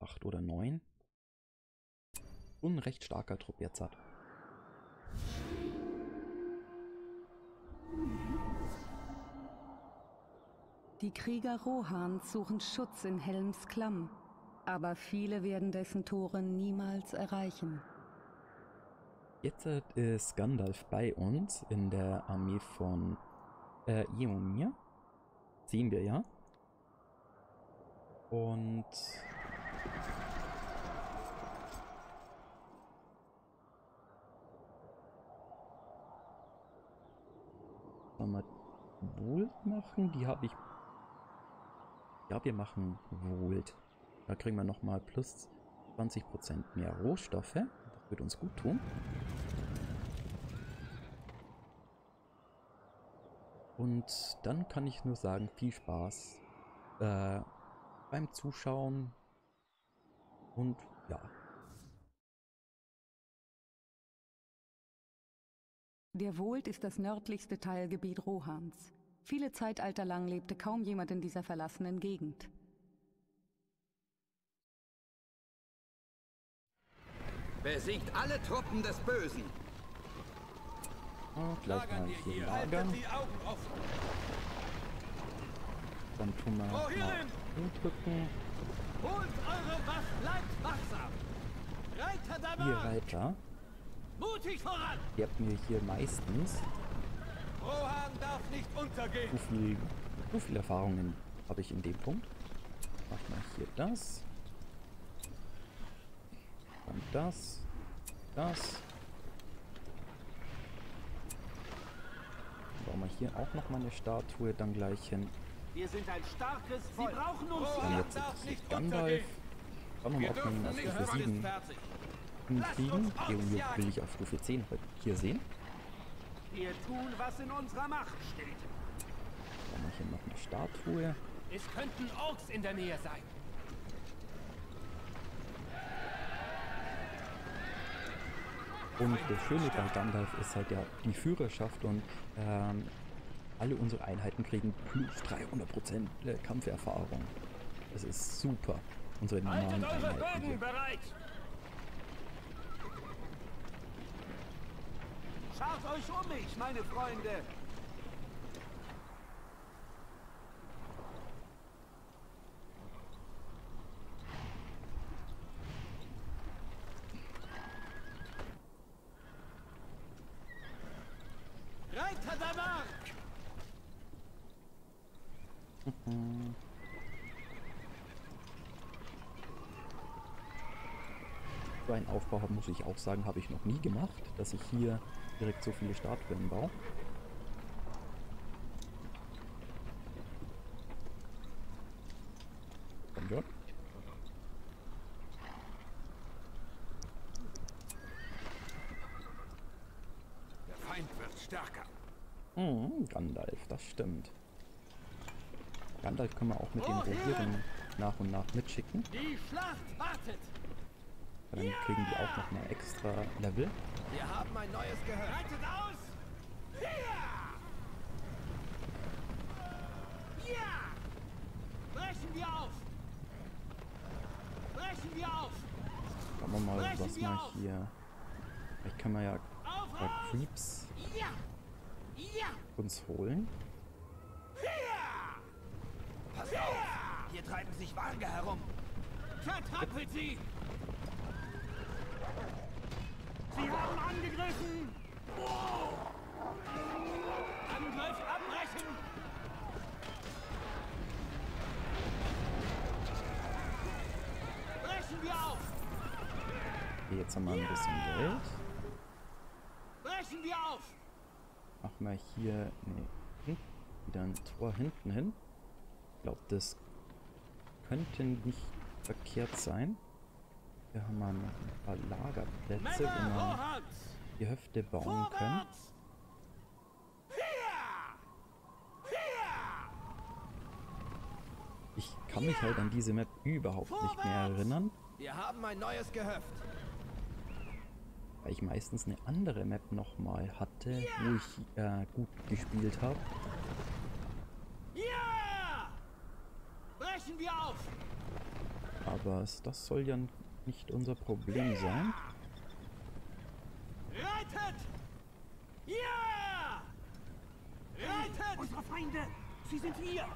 8 oder 9. Schon ein recht starker Trupp jetzt hat. Die Krieger Rohans suchen Schutz in Helms Klamm, aber viele werden dessen Tore niemals erreichen. Jetzt ist Gandalf bei uns in der Armee von äh, Eomir. Sehen wir ja. Und Wir Wohlt machen? Die habe ich... Ja, wir machen Wohlt. Da kriegen wir nochmal plus 20% mehr Rohstoffe. Das wird uns gut tun. Und dann kann ich nur sagen, viel Spaß äh, beim Zuschauen. Und ja. Der Wohlt ist das nördlichste Teilgebiet Rohans. Viele Zeitalter lang lebte kaum jemand in dieser verlassenen Gegend. Besiegt alle Truppen des Bösen. Und gleich mal hier lagern. Dann tun wir mal umdrücken. Holt eure Wacht, bleibt wachsam. Reiter der Vier Reiter. Mutig voran! Ihr habt mir hier meistens Rohan darf nicht untergehen. so viel, so viel Erfahrungen habe ich in dem Punkt. Mach mal hier das. Dann das. Das. Bauen wir hier auch noch mal eine Statue dann gleich hin. Wir sind ein starkes Volk. Sie brauchen uns Und jetzt ist Gandalf. Schauen wir mal, ob wir ihn auf Stufe 7 hinkriegen. Irgendwie will ich auf Stufe 10 hier sehen. Wir tun, was in unserer Macht steht. Bauen wir hier noch eine Statue. Es könnten Orks in der Nähe sein. Und das Schöne bei Gandalf ist halt ja die Führerschaft und ähm, alle unsere Einheiten kriegen plus 300% Kampferfahrung. Das ist super. Unsere normalen Haltet eure Einheiten. Bögen bereit! Schaut euch um mich, meine Freunde! Reiter der Mark! So einen Aufbau muss ich auch sagen, habe ich noch nie gemacht, dass ich hier direkt so viele Statuen baue. Komm schon. Der Feind wird stärker. Mhm, Gandalf, das stimmt. Gandalf können wir auch mit den Rohieren nach und nach mitschicken. Die Schlacht wartet! Dann kriegen die auch noch mal extra Level. Wir haben ein neues Gehör. Reitet aus! Ja! Brechen wir auf! Brechen wir auf! Schauen wir mal, was wir auf! hier... Vielleicht können wir ja äh! Creeps Ja! Ja! uns holen. Pass auf! Hier treiben sich Wagen herum. Vertrappelt sie! Sie haben angegriffen! Angriff abbrechen! Brechen wir auf! Jetzt haben wir ein bisschen Geld. Brechen wir auf! Machen wir hier nee, hin- wieder ein Tor hinten hin. Ich glaube, das könnte nicht verkehrt sein. Hier haben wir noch ein paar Lagerplätze, wo wir Rohans! die Höfte bauen können. Ja! Ich kann mich halt an diese Map überhaupt nicht mehr erinnern, Wir haben ein neues Gehöft. weil ich meistens eine andere Map nochmal hatte, wo ich äh, gut gespielt habe. Ja! Brechen wir auf! Aber das soll ja nicht unser Problem sein. Reitet! Ja! Reitet! Unsere Feinde! Sie sind hier!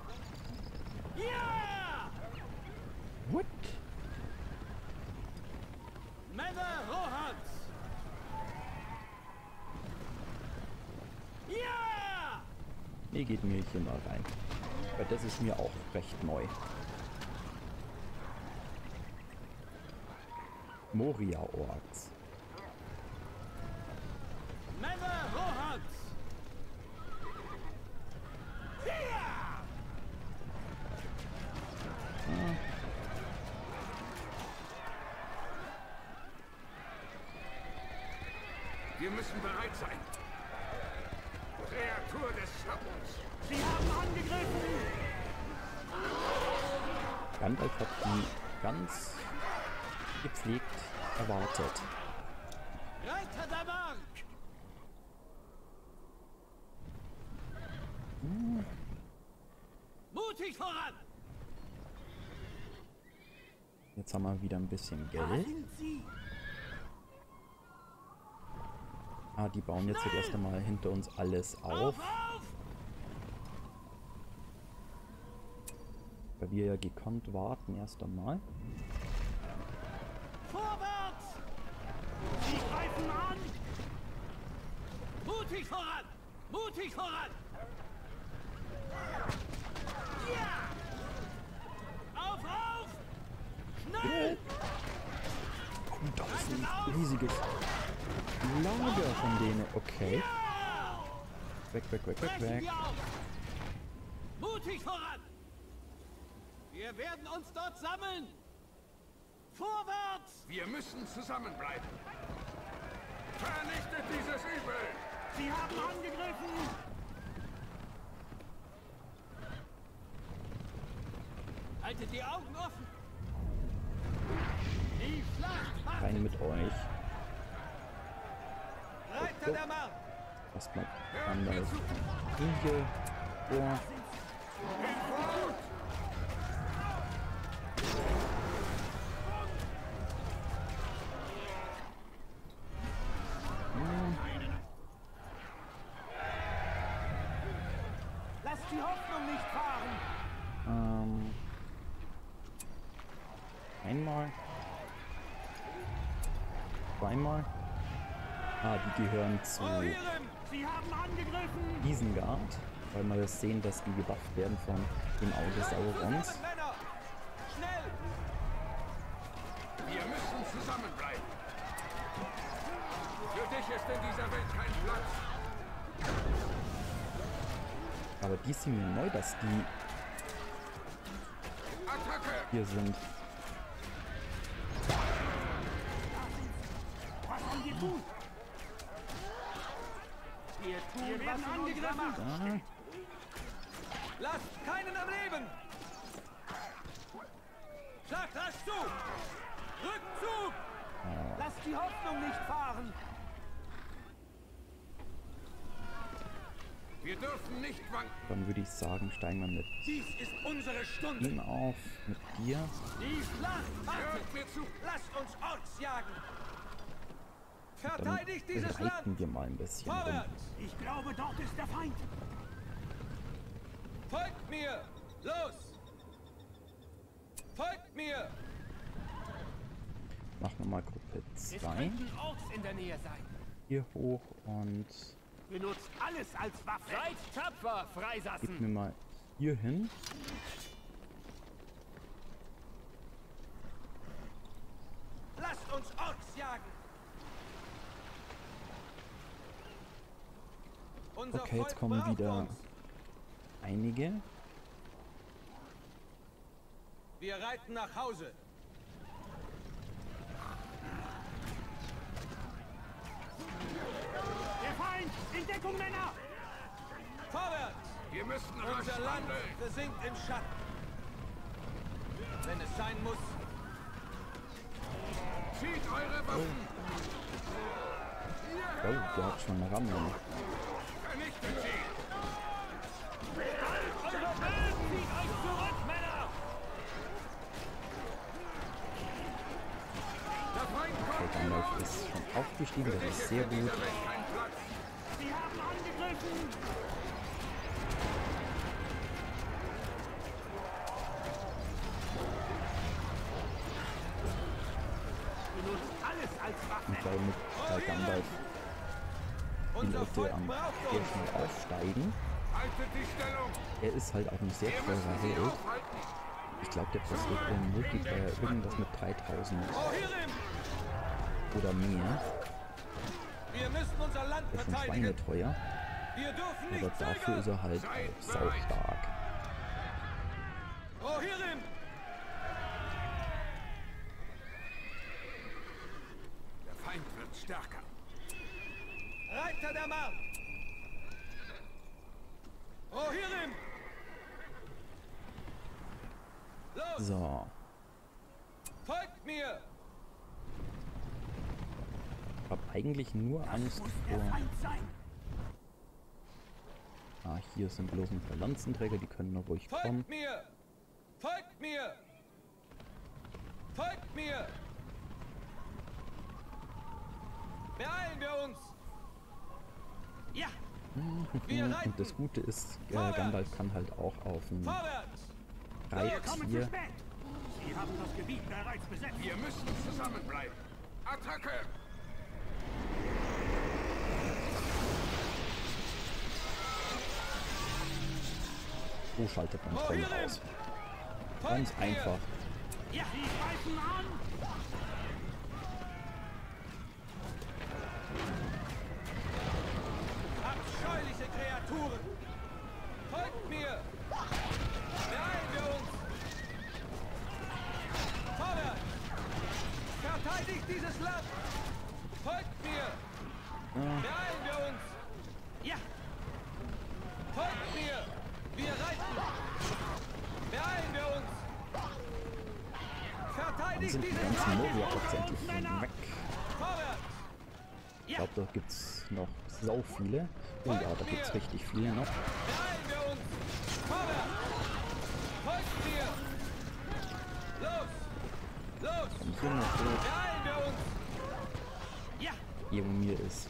Ja! What? Männer Rohans! Ja! Nee, geht mir hier mal rein. Weil das ist mir auch recht neu. Moria-Orks. Männer Rohans! Wir müssen bereit sein! Kreatur des Schattens! Sie haben angegriffen! Gandalf hat die ganz gepflegt erwartet. Reiter der Mark! Mutig voran! Jetzt haben wir wieder ein bisschen Geld. Ah, die bauen jetzt halt erst einmal hinter uns alles auf! weil wir ja gekonnt warten erst einmal. Vorwärts! Sie greifen an! Mutig voran! Mutig voran! Ja! Auf, auf! Schnell! Oh, da ist ein riesiges Lager von denen. Okay. Weg, weg, weg, weg, weg. Mutig voran! Wir werden uns dort sammeln! Vorwärts! Wir müssen zusammenbleiben! Vernichtet dieses Übel! Sie haben angegriffen! Haltet die Augen offen! Die Schlacht! Rein mit euch. Reiter der Mark! Erstmal Gandalf. Kriege vor. Lasst die Hoffnung nicht fahren! Ähm, einmal. Zweimal. Ah, die gehören zu Vor ihrem! Sie haben angegriffen! Isengard, weil wir das sehen, dass die gebufft werden von dem Auge Saurons. Zusammen, Männer! Schnell! Wir müssen zusammenbleiben! Für dich ist in dieser Welt kein Platz! Aber die sind mir neu, dass die Attacke! hier sind. Was sollen wir tun? Wir tun, wir werden angegriffen! Lasst keinen am Leben! Schlagt rasch zu! Rückzug! Lasst die Hoffnung nicht fahren! Wir dürfen nicht wanken! dann würde ich sagen, steigen wir mit Dies ist unsere Stunde! ihm auf, mit dir. Die Schlacht wartet! Hört mir zu! Lasst uns Orks jagen! Dann Verteidigt dieses Land! wir mal ein bisschen rum. Vorwärts! Ich glaube, dort ist der Feind! Folgt mir! Los! Folgt mir! Machen wir mal Gruppe Es 2 könnten Orks in der Nähe sein! hier hoch und Benutzt alles als Waffe! Seid tapfer, Freisassen! gib mir mal hier hin. Lasst uns Orks jagen! Unser Okay, jetzt kommen wieder uns. Einige. Wir reiten nach Hause. Der Feind! In Deckung, Männer! Vorwärts! Wir müssen rasch Unser Land handeln! versinkt im Schatten. Wenn es sein muss, Zieht eure Waffen! Oh, der hat schon eine Rammel. Vernichtet sie! eure Bösen zieht euch zurück, Männer! Gandalf ist schon aufgestiegen, das ist sehr gut. Und weil mit bei Gandalf die Leute am sehr schnell aufsteigen. Er ist halt auch ein sehr teurer Held. Ich glaube, der kostet im Multiplayer irgendwas mit 3000 Rohirrim! Oder mehr. Wir müssen unser Land ist schon schweineteuer. Wir dürfen Aber nicht dafür ist er halt saustark. Rohirrim! Der Feind wird stärker! Reiter der Mark! Rohirrim! Los, So, folgt mir! ich habe eigentlich nur Angst vor... Ah, hier sind bloß ein paar Lanzenträger, die können noch ruhig kommen. Folgt mir! Folgt mir! Folgt mir! Beeilen wir uns! Ja! Und das Gute ist, äh! Gandalf kann halt auch auf ein Vorwärts! Wir kommen zu Reittier spät! Sie haben das Gebiet bereits besetzt! Wir müssen zusammenbleiben! Attacke! So schaltet man Troll Rohirrim! aus. Ganz einfach. Abscheuliche Kreaturen! Folgt mir! Beeilen wir uns! Vorwärts! Verteidigt dieses Land! Folgt mir! Beeilen wir uns! Ja! Folgt mir! Wir reiten! Beeilen wir uns! Dann Verteidigt ganzen Land! Moria-Opfer endlich weg. Ich glaube, da gibt's noch sau viele. Oh ja, da gibt's richtig viele noch. Mir! Und hier noch so. Ja! Eomir ist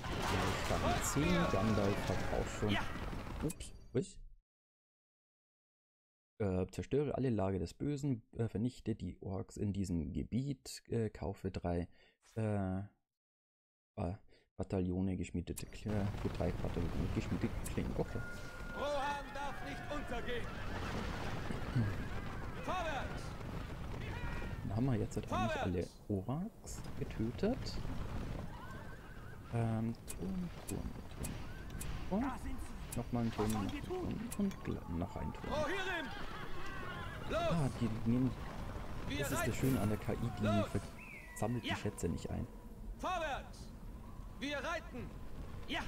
Rang 10. Gandalf hat auch schon. Ups, was? Äh, zerstöre alle Lager des Bösen, äh, vernichte die Orks in diesem Gebiet, äh, kaufe drei äh, äh, Bataillone geschmiedete Klingen, für drei Bataillone geschmiedete Klingen. Okay. Rohan darf nicht untergehen! Vorwärts! Dann haben wir jetzt halt eigentlich alle! Orks getötet. Ähm, Turm, Turm, Turm. Und nochmal ein Turm, tun? und gl- noch ein Turm. Ah, die nehmen. wir Das ist das Schöne an der KI, die Los! sammelt Ja. die Schätze nicht ein. Vorwärts! Wir reiten! Ja!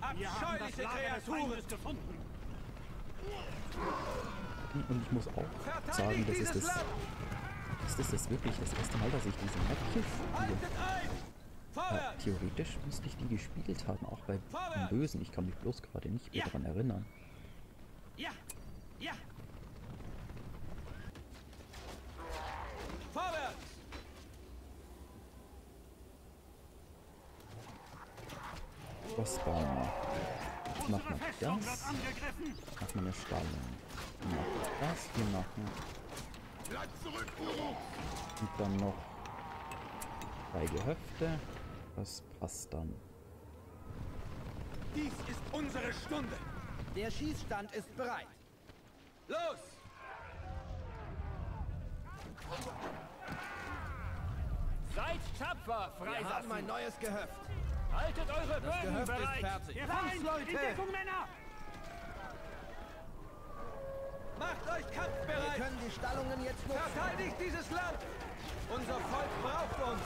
Wir haben das Abscheuliche Lager des Kreaturen! Gefunden! Und ich muss auch sagen, das ist das, Land! ist das, das wirklich das erste Mal, dass ich diese Map hier spiele. Haltet ein! Äh, theoretisch müsste ich die gespielt haben, auch bei Bösen. Ich kann mich bloß gerade nicht mehr Ja. daran erinnern. Ja! Ja! Vorwärts! Was bauen wir? Unsere Machen wir das? Machen wir eine Stallung. Wir machen das, wir machen Bleibt zurück, Uruk! und dann noch drei Gehöfte. Das passt dann. Dies ist unsere Stunde! Der Schießstand ist bereit. Los! Seid tapfer, Wir haben ein Freisassen! neues Gehöft. Haltet eure Bögen Gehöft ist bereit! fertig. Der Feind! Landsleute! In Deckung, Männer! Macht euch Wir kampfbereit! können die Stallungen jetzt nutzen. Verteidigt dieses Land! Unser Volk braucht uns!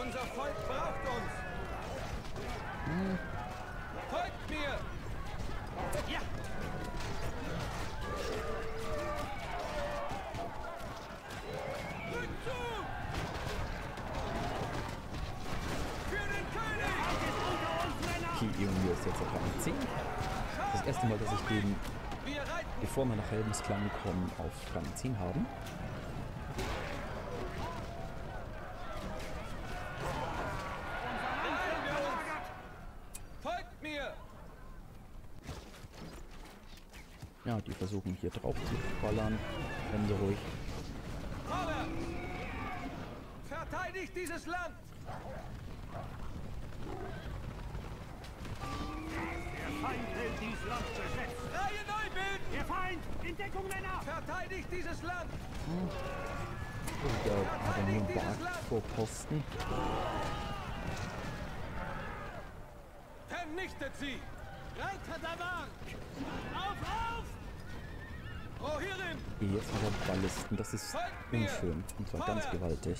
Unser Volk braucht uns! Folgt mir! Ja! jetzt auf eine 10. Das erste Mal, dass ich den, bevor wir nach Heldensklang kommen, auf Rang 10 haben. Ja, die versuchen hier drauf zu ballern, wenn sie ruhig. Verteidigt dieses Land! Der Feind will dies Land besetzen. Reihe neu bilden! Der Feind! In Deckung, Männer! Verteidigt dieses Land! Und der hat ja nur einen Bergvorposten. Vernichtet sie! Reiter der Mark! Auf, auf! Rohirrim! Hier jetzt aber Ballisten. Das ist unschön. Und zwar ganz gewaltig.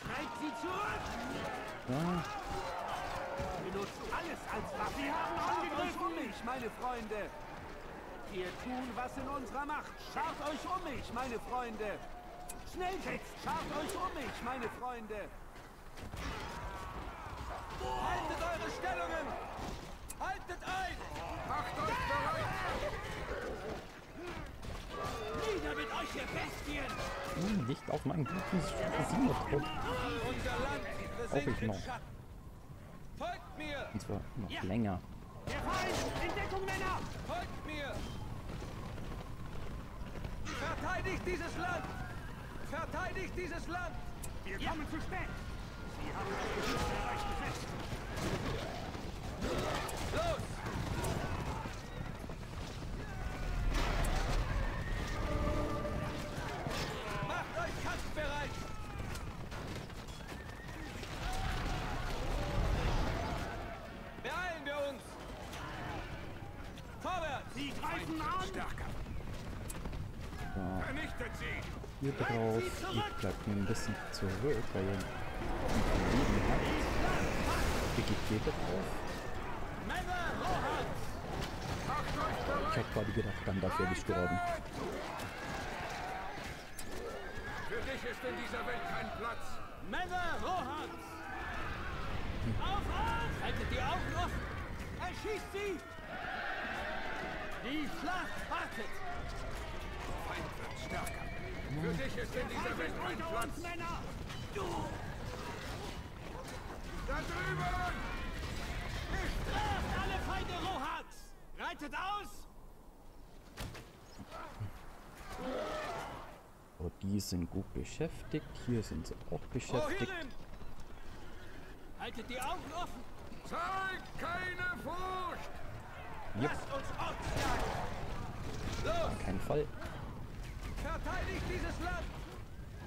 Treibt sie zurück! Ja, Benutzt alles als Waffe! Sie haben angegriffen! um mich, meine Freunde! Wir tun, was in unserer Macht. Schaut euch um mich, meine Freunde! Schnell jetzt! Schaut euch um mich, meine Freunde! Haltet eure Stellungen! Haltet ein! Macht euch bereit! Nieder mit euch, ihr Bestien! hm, nicht auf meinen guten Siegertrupp. Unser Land Brauch ich noch. Schatten. Folgt mir! Und zwar noch länger. Der Feind! In Deckung, Männer! Folgt mir! Verteidigt dieses Land! Verteidigt dieses Land! Wir kommen zu spät! Sie haben das Gebiet der Reich besetzt! Hier drauf. Ich bleib nur ein bisschen zurück, weil ihr ein Leben habt. Ihr geht hier drauf. Männer Rohans! Macht euch Ich hab gerade gedacht, dann dafür gestorben. Für dich ist in dieser Welt kein Platz! Männer Rohans! Auf, auf! Haltet die Augen offen! Erschießt sie! Die Schlacht wartet! Stärker! Für dich ist in dieser Welt Unter Platz! uns, Männer! Da drüben! Bestraft alle Feinde Rohans! Reitet aus! Oh, die sind gut beschäftigt. Hier sind sie auch beschäftigt. Rohirrim! Haltet die Augen offen! Zeigt keine Furcht! Yep, Lasst uns ausjagen! Los! kein Fall. Verteidigt dieses Land!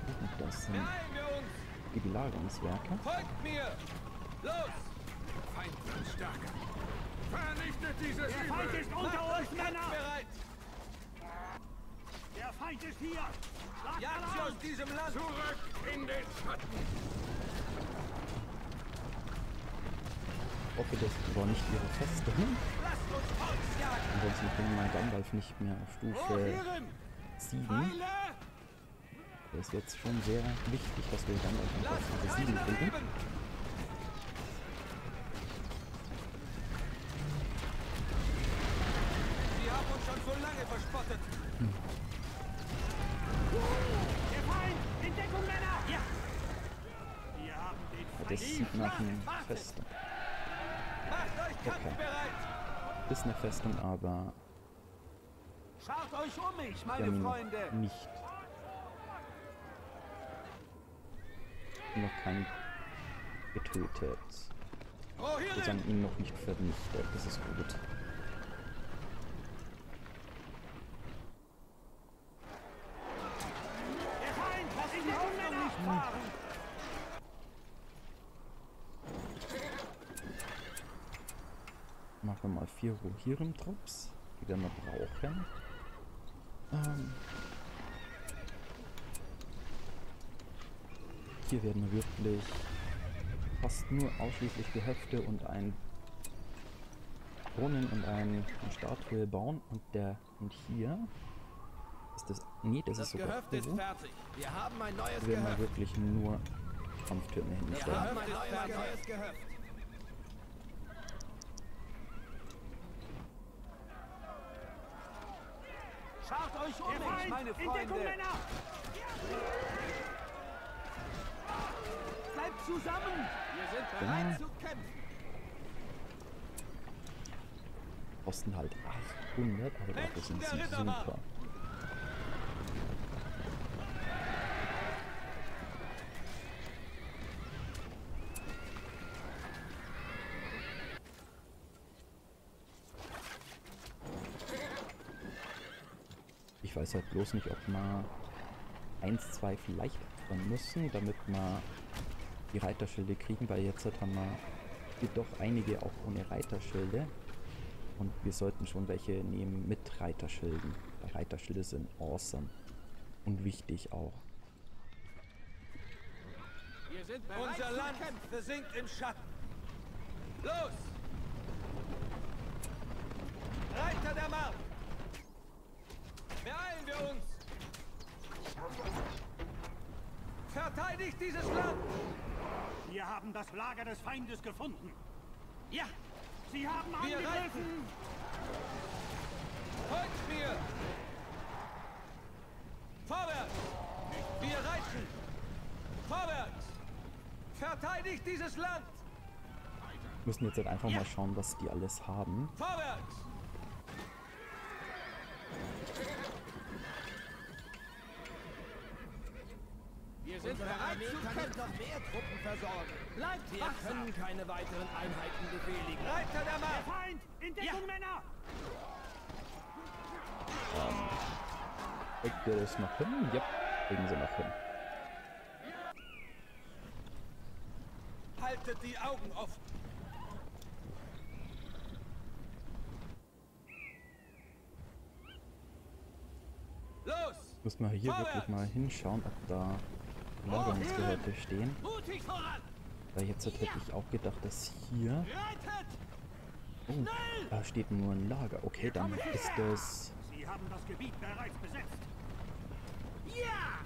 Und das sind Beeilen wir uns! die Belagerungswerke. Folgt mir! Los! Feind wird stärker! Vernichtet dieses Der Feind Übel! ist Macht unter euch uns, Männer! kampfbereit! Der Feind ist hier! Schlagt alle aus diesem Land! Zurück in den Schatten! Ich hoffe, das war nicht ihre Feste. Hm? Lasst uns ausjagen! Ansonsten bringen wir Gandalf nicht mehr auf Stufe Rohirrim! 7. Pfeile! Das ist jetzt schon sehr wichtig, dass wir Gandalf auf Stufe keinen 7 kriegen. leben! Sie haben uns schon so lange verspottet! Der Feind! In Deckung, Männer! Ja! Wir haben den Feind! Das sieht nach einem Festung. Macht euch kampfbereit! Ist eine Festung, aber Schaut euch um mich, wir meine haben ihn Freunde! noch nicht. Noch keinen getötet. Wir sagen ihn noch nicht vernichtet. Das ist gut. Fahren! Machen wir mal vier Rohirrim-Trupps, die wir brauchen. Ähm hier werden wir wirklich fast nur ausschließlich Gehöfte und ein Brunnen und ein, eine Statue bauen. Und der und hier ist das. Nee, das, Das ist sogar Gehöft ist so. fertig. Wir haben ein neues werden wir Gehöft. wirklich nur Kampftürme Wir hinstellen. haben ein neues, neues Gehöft. Schaut euch um meine In Freunde! Deckung, Männer! Bleibt zusammen! Wir sind Ja. bereit zu kämpfen. kosten halt 800, aber dafür sind sie super. Ich weiß halt bloß nicht, ob man 1, 2 vielleicht opfern müssen, damit wir die Reiterschilde kriegen, weil jetzt haben wir hier doch einige auch ohne Reiterschilde. Und wir sollten schon welche nehmen mit Reiterschilden. Weil Reiterschilde sind awesome. Und wichtig auch. Wir sind Unser Land versinkt im Schatten. Los! Reiter der Mark! Beeilen wir uns! Verteidigt dieses Land! Wir haben das Lager des Feindes gefunden. Ja! Sie haben Wir angegriffen! Folgt mir! Vorwärts! Wir reiten! Vorwärts! Verteidigt dieses Land! Wir müssen jetzt halt einfach mal schauen, was die alles haben. Vorwärts! Wir sind bereit zu kämpfen! noch mehr Truppen versorgen. Bleibt Wir wachsam! können keine weiteren Einheiten befehligen. Reiter der Der Macht! Feind! In Deckung, Ja. Männer! Kriegt ihr das noch hin? Ja, kriegen sie noch hin. Haltet die Augen offen! Los! Müssen wir hier wirklich mal hinschauen, ob da Lagerungsgehörte stehen. Weil jetzt hätte ich auch gedacht, dass hier... Oh, da steht nur ein Lager. Okay, dann ist das... Sie haben das Gebiet bereits besetzt. Ja!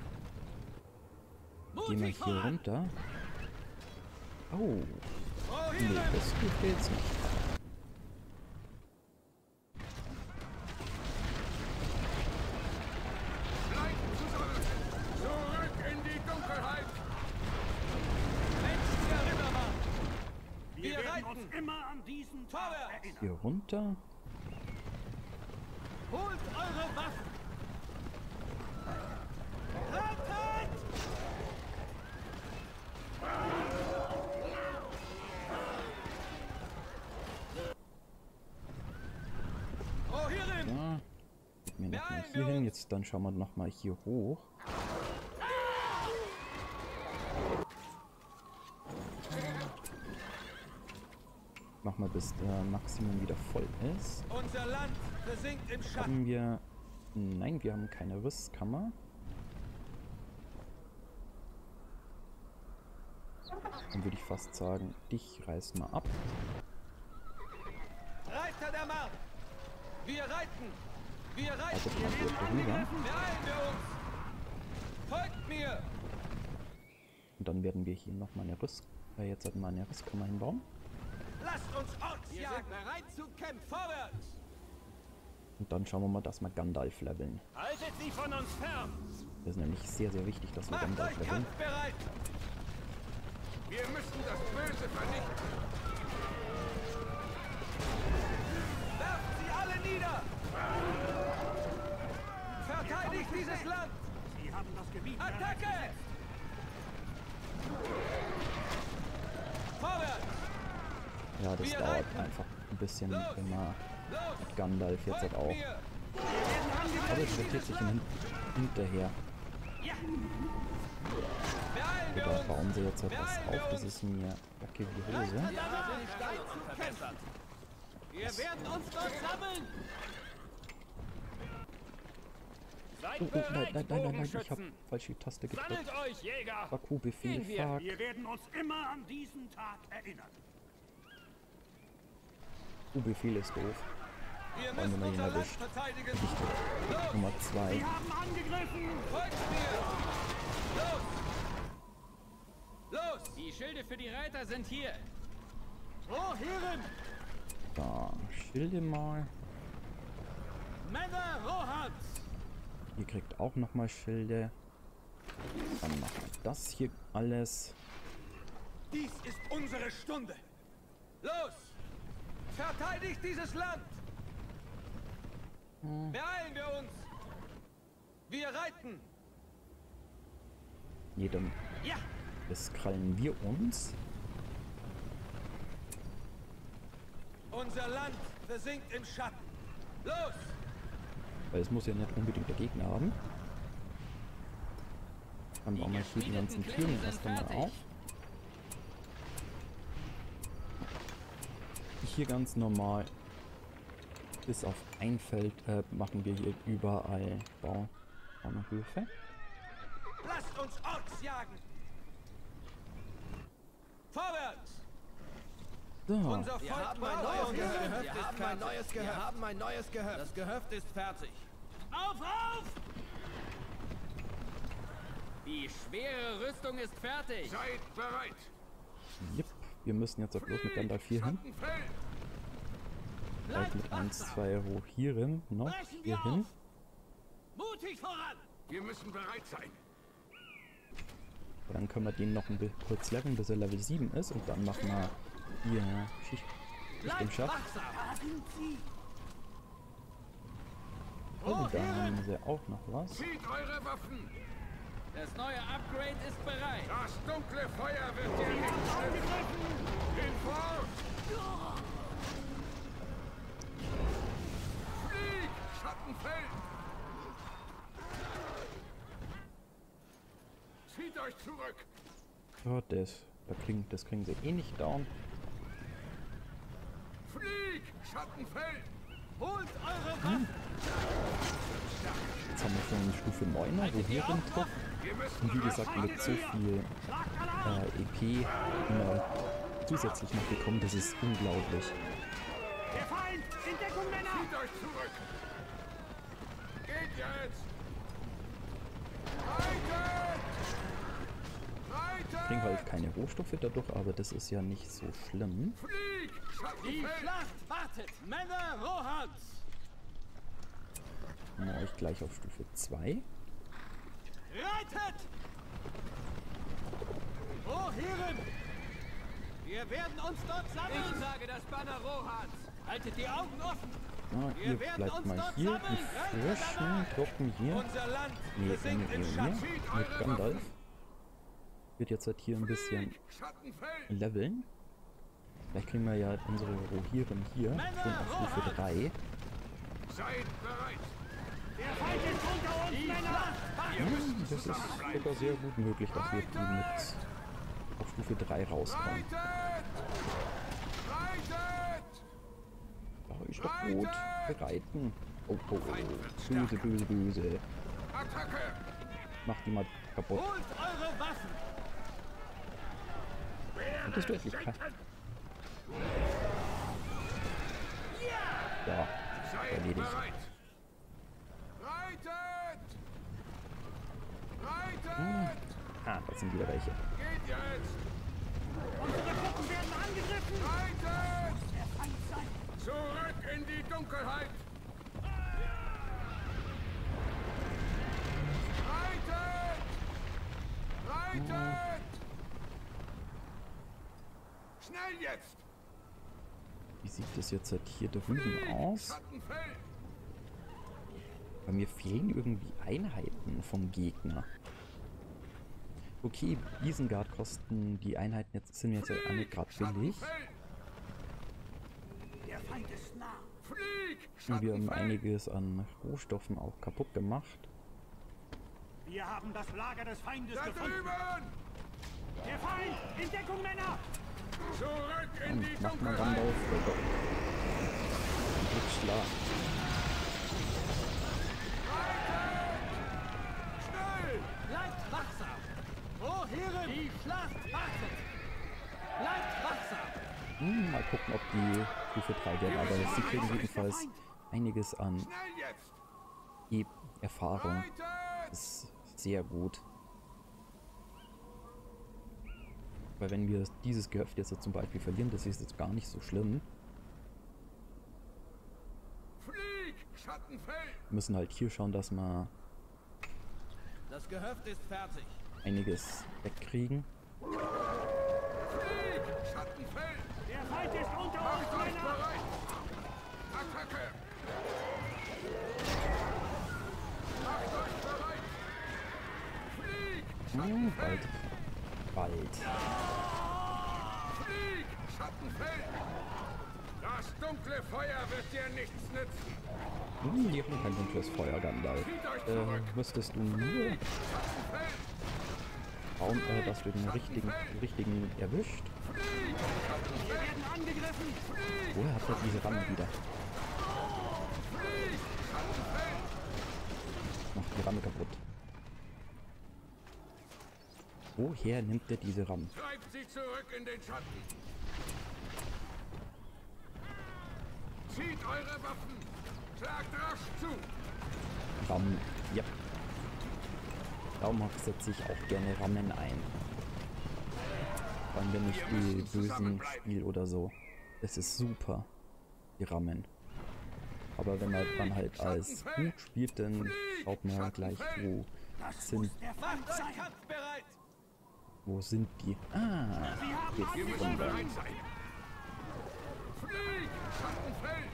Gehen wir Mutig hier runter. Oh, nee, das dürfte jetzt. Bleibt zusammen! Zurück in die Dunkelheit! Mächtiger Rittermann! Wir, Wir werden uns immer an diesen Tag erinnern. Hier runter. Holt eure Waffen! Reitet! Oh, hierin! Ja. Mir hin. uns! Jetzt dann schauen wir nochmal hier hoch. Mal bis der Maximum wieder voll ist. Unser Land versinkt im Schatten! Haben wir... Nein, wir haben keine Rüstkammer. Dann würde ich fast sagen, dich reiß mal ab. Reiter der Mark! Wir reiten! Wir reiten! Haltet mal hier drüber. Beeilen wir uns! Folgt mir! Und dann werden wir hier nochmal eine Rüst... Äh, jetzt halt mal eine Rüstkammer hinbauen. Lasst uns Orks Wir jagen! sind bereit zu kämpfen! Vorwärts! Und dann schauen wir mal, dass wir Gandalf leveln. Haltet sie von uns fern! Das ist nämlich sehr, sehr wichtig, dass wir Macht Gandalf euch leveln. kampfbereit! Wir müssen das Böse vernichten! Werft sie alle nieder! Verteidigt dieses Land! Sie haben das Gebiet Attacke! Vorwärts! Ja, das dauert einfach ein bisschen, Los! mit Gandalf jetzt halt auch. Aber es sortiert sich hin hinterher. Uns! bauen sie jetzt etwas wir auf. Das ist mir Jacke Wir Hose. Wir werden uns dort sammeln! Seid Oh, oh, nein, nein, nein, nein, nein, ich hab falsche Taste gedrückt. Sammelt euch, Jäger! Baku-Befehl, fuck. Wir werden uns immer an diesen Tag erinnern. Baku-Befehl ist doof. Wir müssen ihn Land erwischt. verteidigen! Wichtig. Los! Nummer 2. Sie haben angegriffen! Folgt mir! Los! Los! Die Schilde für die Reiter sind hier. Oh, Herren! Da, Schilde mal. Männer Rohans! Ihr kriegt auch nochmal Schilde. Dann machen wir das hier alles. Dies ist unsere Stunde! Los! Verteidigt dieses Land! Beeilen wir uns! Wir reiten! Dann Ja! das krallen wir uns. Unser Land versinkt im Schatten. Los! Weil es muss ja nicht unbedingt der Gegner haben. Dann bauen wir hier die ganzen Türen erst einmal auf. Hier ganz normal. Bis auf ein Feld äh, machen wir hier überall Bau Bauernhöfe. Lasst uns Orks jagen! Vorwärts! So, Unser Wir Volk haben ein neues. Gehöft. Wir Wir haben ein neues Gehöft. Wir haben ein neues Gehöft. Das Gehöft ist fertig. Auf, auf! Die schwere Rüstung ist fertig. Seid bereit! yep. Wir müssen jetzt auch bloß mit Gandalf hier hin. Vielleicht mit 1, 2 Rohirrim noch Brechen wir hier hin. auf! Mutig voran! Wir müssen bereit sein. Dann können wir den noch ein bisschen kurz leveln, bis er Level 7 ist. Und dann machen wir hier Schicht Bleibt Schacht. wachsam! Oh, da haben sie auch noch was. Zieht eure Waffen! Das neue Upgrade ist bereit. Das dunkle Feuer wird dir nicht nützen! Hinfort! Schattenfeld! Zieht euch zurück! Ja, das, da kriegen, das kriegen sie eh nicht down. Flieg! Schattenfeld! Holt eure Waffen! Jetzt haben wir schon Stufe 9er Rohirrim-Trupp. Wir müssen Und wie gesagt, mit so viel äh, EP immer zusätzlich noch bekommen, das ist unglaublich. Der Feind! In Deckung, Männer! Zieht euch zurück! Geht jetzt! Reitet! Ich kriegen halt keine Rohstoffe dadurch, aber das ist ja nicht so schlimm. Flieg! Die! Schlacht wartet! Männer Rohans! Wir euch gleich auf Stufe 2. Reitet! Rohirrim! Wir werden uns dort sammeln! Ich sage das Banner Rohans. Haltet die Augen offen! Ah, Wir ihr bleibt mal hier. Die frischen Truppen hier. Nee, nee, nee, nee. Mit Gandalf. Wird jetzt halt hier ein bisschen leveln. Vielleicht kriegen wir ja unsere Rohirrim hier schon auf Stufe 3. Seid bereit! Der Feind ist unter uns, Die Männer! Schlacht wartet! Hm, das ist sogar sehr gut möglich, dass wir die mit auf Stufe 3 rauskommen. Reitet! Reitet! Gut. Bereiten. Oh, oh, oh. Böse, böse, böse. Attacke! Mach die mal kaputt. Holt eure Waffen! Und das deutlich kein. Ja, erledigt. Reitet! Reitet! Ah, da sind wieder welche. Geht jetzt! Unsere Truppen werden angegriffen! Reitet! Der Feind sein! Zurück in die Dunkelheit! Reitet! Reitet! Schnell jetzt! Wie sieht das jetzt halt hier drüben aus? Bei mir fehlen irgendwie Einheiten vom Gegner. Okay, Isengard kosten die Einheiten jetzt sind jetzt halt alle gerade billig. Der Feind ist nah! Flieg! Und wir haben einiges an Rohstoffen auch kaputt gemacht. Wir haben das Lager des Feindes Da gefunden! drüben! Der Feind! In Deckung, Männer! Zurück in die Und macht. Oh Gott. Ein Blitzschlag. Schnell! Bleibt wachsam! Rohirrim! Die Schlacht wartet! Bleibt wachsam! Hm, mal gucken, ob die Stufe 3 werden. Aber sie kriegen jedenfalls einiges an e Erfahrung. Das ist sehr gut. weil wenn wir dieses Gehöft jetzt zum Beispiel verlieren, das ist jetzt gar nicht so schlimm. Flieg, müssen halt hier schauen, dass wir das Gehöft ist fertig. einiges wegkriegen. Flieg, Der Feind ist unter uns, Attacke! Macht euch bereit! Flieg, hm, Schattenfeld! Uh. Bald. Flieg, Schattenfeld! Das dunkle Feuer wird dir nichts nützen. Hm, die haben kein dunkles Feuer, Gandalf. Äh, müsstest du nur schauen, äh, dass du den richtigen, richtigen erwischt. Wir werden angegriffen! Woher hat er diese Ramme wieder? Macht die Ramme kaputt. Woher nimmt er diese Rammen? Treibt sie zurück in den Schatten. Zieht eure Waffen. Schlagt rasch zu. Rammen, ja. Darum setze ich auch gerne Rammen ein. Vor allem wenn ich die Bösen spiele oder so. Es ist super, die Rammen. Aber wenn man dann halt als gut spielt, dann schaut man gleich, wo sind, Der Feind kampfbereit! Wo sind die. Ah, Schattenfeld!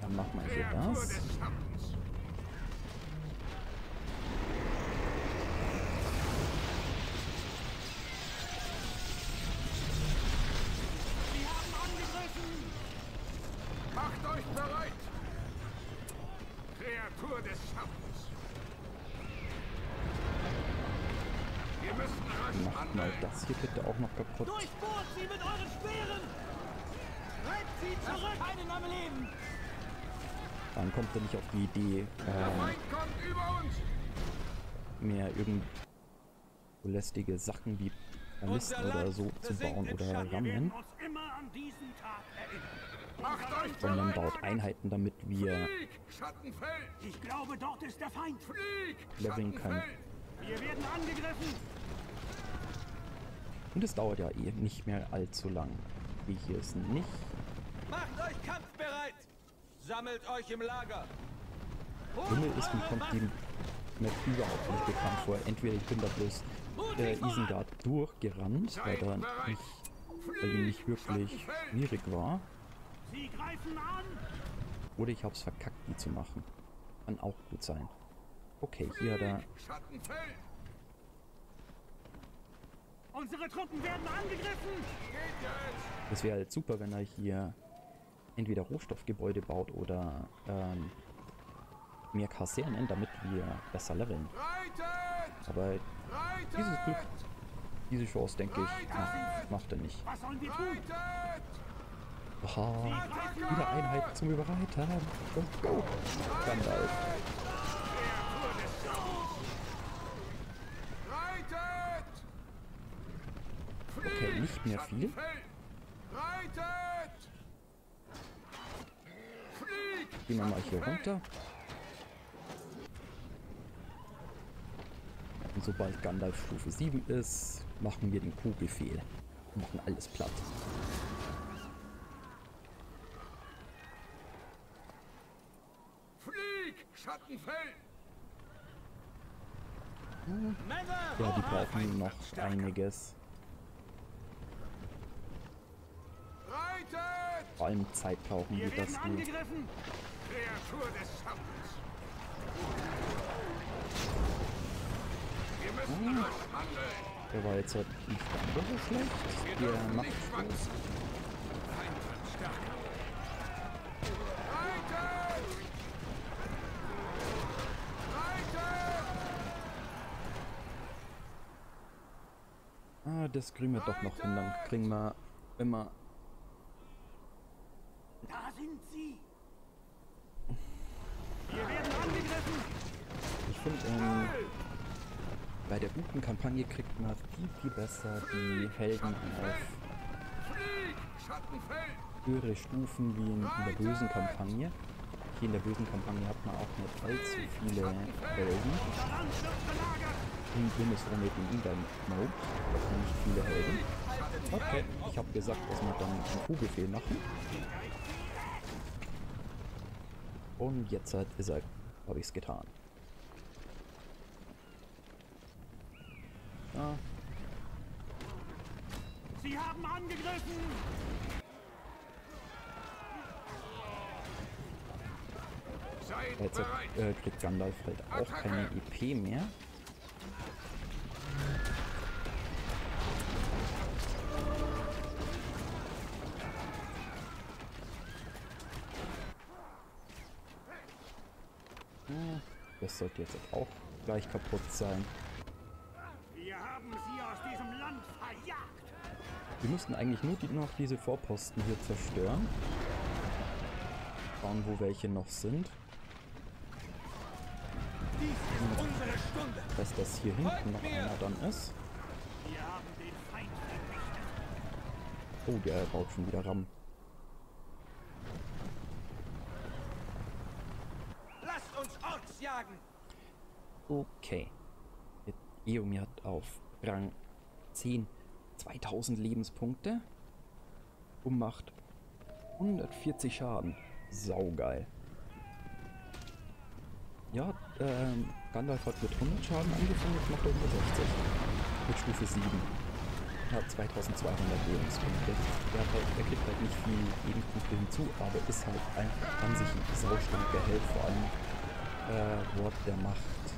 Dann machen wir hier das. des Schattens. Sie haben angegriffen! Macht euch bereit. Kreatur des Schattens. Wir müssen rasch Macht mal handeln. das hier bitte auch noch kaputt. Durchbohrt sie mit euren Speeren! Treibt sie zurück! Keinen am Leben! Dann kommt er nicht auf die Idee, Der ähm, Feind kommt über uns. mehr irgend so lästige Sachen wie Ballisten Unser oder so zu bauen oder rammen, uns immer an diesen Tag erinnern. Macht euch sondern bereit. baut Einheiten, damit wir. Ich glaube, dort ist der Feind. Leveln können. Wir werden angegriffen. Und es dauert ja eh nicht mehr allzu lang. Wie hier ist nicht. Macht euch kampfbereit! Sammelt euch im Lager! Himmel ist mir kommt die Map überhaupt nicht bekannt vor. Entweder ich bin da bloß äh, Isengard durchgerannt, weil, da nicht, weil die nicht wirklich schwierig war. Oder ich hab's verkackt, die zu machen. Kann auch gut sein. Okay, hier hat er. Unsere Truppen werden angegriffen. Es wäre halt super, wenn er hier entweder Rohstoffgebäude baut oder ähm, mehr Kasernen, damit wir besser leveln. Aber dieses Glück, diese Chance, denke ich, macht, macht er nicht. Oha, wieder Einheiten zum Überreitern. Let's go. Gandalf. Okay, nicht mehr viel. Gehen wir mal hier runter. Sobald Gandalf Stufe 7 ist, machen wir den Q-Befehl. Machen alles platt. Flieg, Schattenfeld. Männer! Ja, die brauchen noch einiges. Vor allem Zeit brauchen Wir die angegriffen. Kreatur des Schattens. Handeln. Der war jetzt halt nicht ganz so schlecht. Der macht. Reitet. Ah, das kriegen wir doch noch hin. Dann kriegen wir immer. Da sind sie. Wir werden angegriffen. Ich finde, ähm, bei der guten Kampagne kriegt man viel, viel besser die Helden auf höhere Stufen wie in, in der bösen Kampagne. Hier in der bösen Kampagne hat man auch nicht allzu viele Helden. Dann mit dem Ingang-Mode. Da hat man nicht viele Helden. Okay, ich habe gesagt, dass wir dann einen Q-Befehl machen. Und jetzt ist er, habe ich es getan. Ja, Sie haben angegriffen. Jetzt bereit. äh, kriegt Gandalf halt auch keine EP mehr. Hm, Das sollte jetzt auch gleich kaputt sein. Wir haben sie aus diesem Land verjagt. Wir müssten eigentlich nur die, noch diese Vorposten hier zerstören. Schauen, wo welche noch sind. Dies ist unsere Stunde. Dass das hier hinten noch einer dann ist. Wir haben den Feind vernichtet. Oh, der baut schon wieder Ram. Lasst uns Orks jagen! Okay. Eomi hat auf Rang 10 2000 Lebenspunkte und macht 140 Schaden. Saugeil. Ja, ähm, Gandalf hat mit 100 Schaden angefangen, jetzt macht er 160. Mit Stufe 7. Er hat 2200 Lebenspunkte. Er, hat halt, er kriegt halt nicht viel Lebenspunkte hinzu, aber ist halt ein, an sich ein saustarker Held, vor allem äh, Wort der Macht.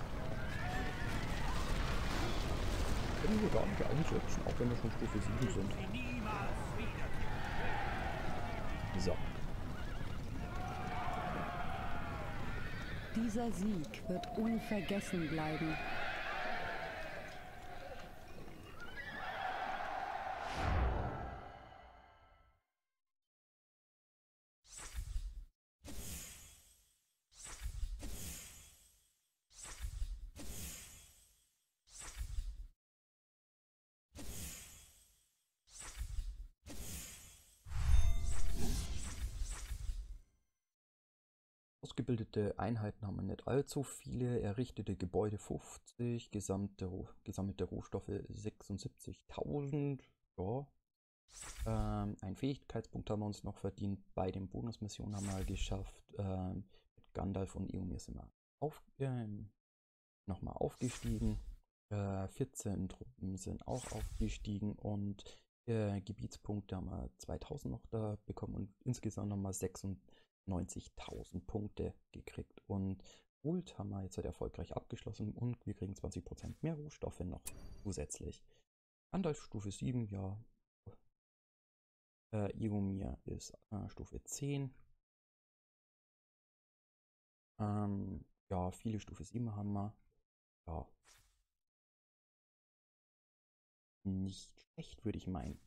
Können wir gar nicht einsetzen, auch wenn wir schon Stufe 7 sind. So. Dieser Sieg wird unvergessen bleiben. Ausgebildete Einheiten haben wir nicht allzu viele. Errichtete Gebäude 50, gesamte, gesammelte Rohstoffe 76.000. Ja. Ähm, einen Fähigkeitspunkt haben wir uns noch verdient. Bei den Bonusmissionen haben wir geschafft. Ähm, mit Gandalf und Eomir sind wir auf, ähm, nochmal aufgestiegen. Äh, 14 Truppen sind auch aufgestiegen und äh, Gebietspunkte haben wir 2000 noch da bekommen und insgesamt nochmal 96.000 Punkte gekriegt. Und Ult haben wir jetzt halt erfolgreich abgeschlossen und wir kriegen 20% mehr Rohstoffe noch zusätzlich. Gandalf Stufe 7, ja. Äh, Iomir ist äh, Stufe 10. Ähm, ja, viele Stufe 7 haben wir. Ja. Nicht schlecht, würde ich meinen.